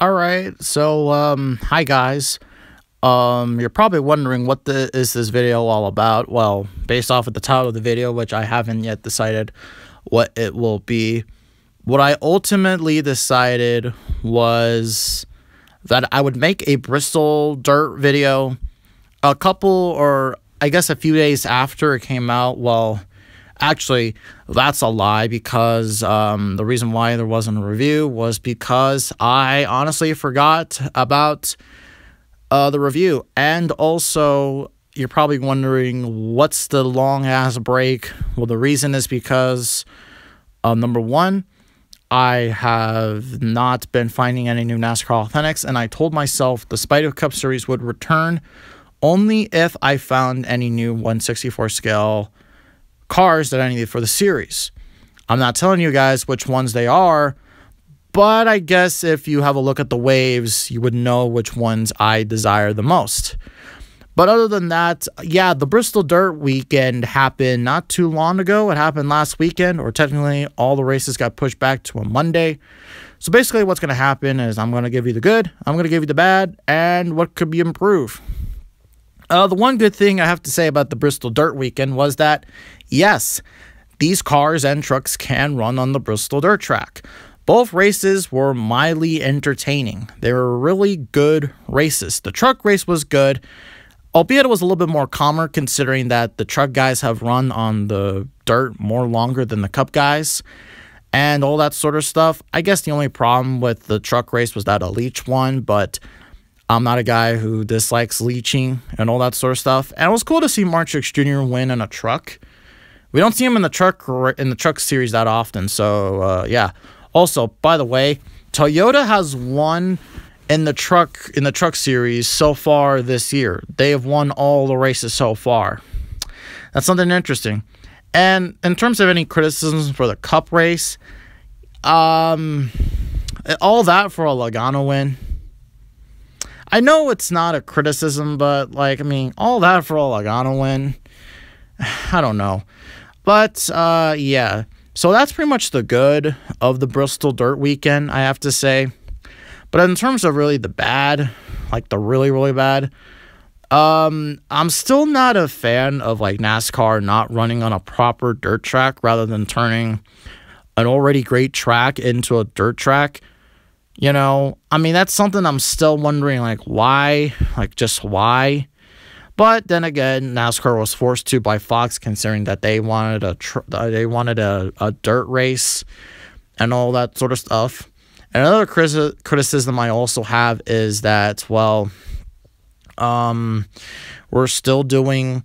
All right. So, um, hi guys. Um, you're probably wondering what the, is this video all about? Well, based off of the title of the video, which I haven't yet decided what it will be, what I ultimately decided was that I would make a Bristol dirt video a couple or I guess a few days after it came out. Well, Actually, that's a lie because um, the reason why there wasn't a review was because I honestly forgot about uh, the review. And also, you're probably wondering what's the long ass break? Well, the reason is because uh, number one, I have not been finding any new NASCAR Authentics, and I told myself the Spyder Cup Series would return only if I found any new 164 scale cars that I needed for the series. I'm not telling you guys which ones they are, but I guess if you have a look at the waves, you would know which ones I desire the most. But other than that, yeah, the Bristol Dirt weekend happened not too long ago. It happened last weekend, or technically, all the races got pushed back to a Monday. So basically, what's going to happen is I'm going to give you the good, I'm going to give you the bad, and what could be improved. Uh, the one good thing I have to say about the Bristol Dirt Weekend was that, yes, these cars and trucks can run on the Bristol Dirt Track. Both races were mildly entertaining. They were really good races. The truck race was good, albeit it was a little bit more calmer considering that the truck guys have run on the dirt more longer than the cup guys and all that sort of stuff. I guess the only problem with the truck race was that a leech one, but I'm not a guy who dislikes leeching and all that sort of stuff. And it was cool to see Mark Jr. win in a truck. We don't see him in the truck in the truck series that often. So uh, yeah. Also, by the way, Toyota has won in the truck in the truck series so far this year. They have won all the races so far. That's something interesting. And in terms of any criticisms for the Cup race, um, all that for a Logano win I know it's not a criticism, but like, I mean, all that for a Logano win. I don't know. But uh, yeah. So that's pretty much the good of the Bristol Dirt weekend, I have to say. But in terms of really the bad, like the really, really bad, um, I'm still not a fan of like NASCAR not running on a proper dirt track rather than turning an already great track into a dirt track. You know, I mean, that's something I'm still wondering, like, why? Like, just why? But then again, NASCAR was forced to by Fox, considering that they wanted a uh, they wanted a, a dirt race and all that sort of stuff. And another criti- criticism I also have is that, well, um, we're still doing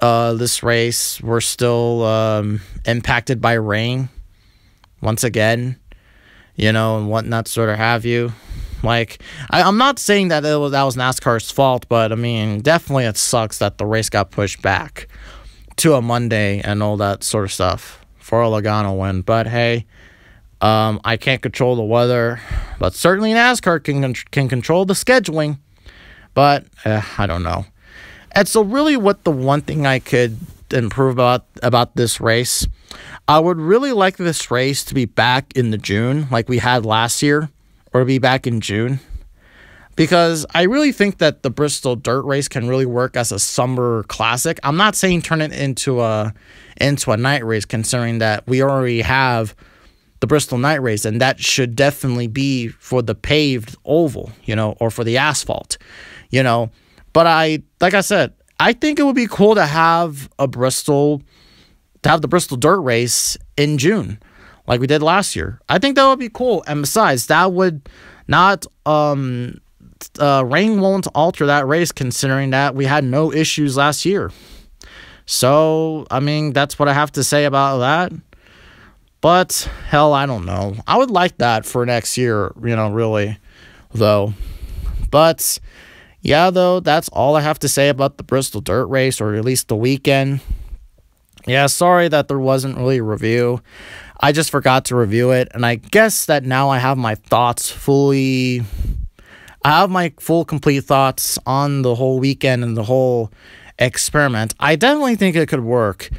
uh, this race. We're still um, impacted by rain once again you know, and whatnot, sort of have you. Like, I, am not saying that it was, that was NASCAR's fault, but I mean, definitely it sucks that the race got pushed back to a Monday and all that sort of stuff for a Logano win. But hey, um, I can't control the weather, but certainly NASCAR can can control the scheduling. But uh, I don't know. And so, really, what the one thing I could improve about about this race I would really like this race to be back in the June like we had last year, or be back in June. Because I really think that the Bristol Dirt Race can really work as a summer classic. I'm not saying turn it into a into a night race, considering that we already have the Bristol Night Race, and that should definitely be for the paved oval, you know, or for the asphalt, you know. But I, like I said, I think it would be cool to have a Bristol to have the Bristol Dirt Race in June, like we did last year. I think that would be cool. And besides, that would not um uh, rain won't alter that race, considering that we had no issues last year. So, I mean, that's what I have to say about that. But hell, I don't know. I would like that for next year, you know, really, though. But yeah, though, that's all I have to say about the Bristol Dirt Race, or at least the weekend yeah, sorry that there wasn't really a review. I just forgot to review it, and I guess that now I have my thoughts fully. I have my full, complete thoughts on the whole weekend and the whole experiment. I definitely think it could work,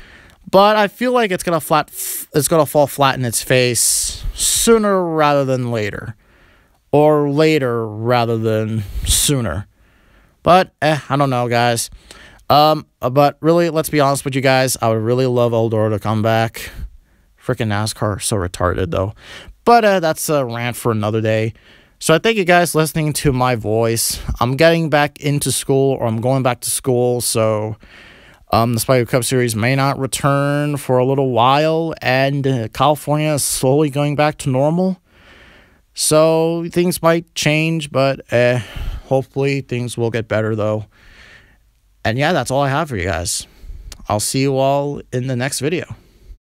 but I feel like it's gonna flat. It's gonna fall flat in its face sooner rather than later. or later rather than sooner. But eh, I don't know, guys. Um, but really, let's be honest with you guys. I would really love Eldora to come back. Freaking NASCAR, so retarded though. But uh, that's a rant for another day. So I thank you guys listening to my voice. I'm getting back into school, or I'm going back to school, so um, the Spyder Cup Series may not return for a little while, and uh, California is slowly going back to normal. So things might change, but uh, hopefully things will get better though. And yeah, that's all I have for you guys. I'll see you all in the next video.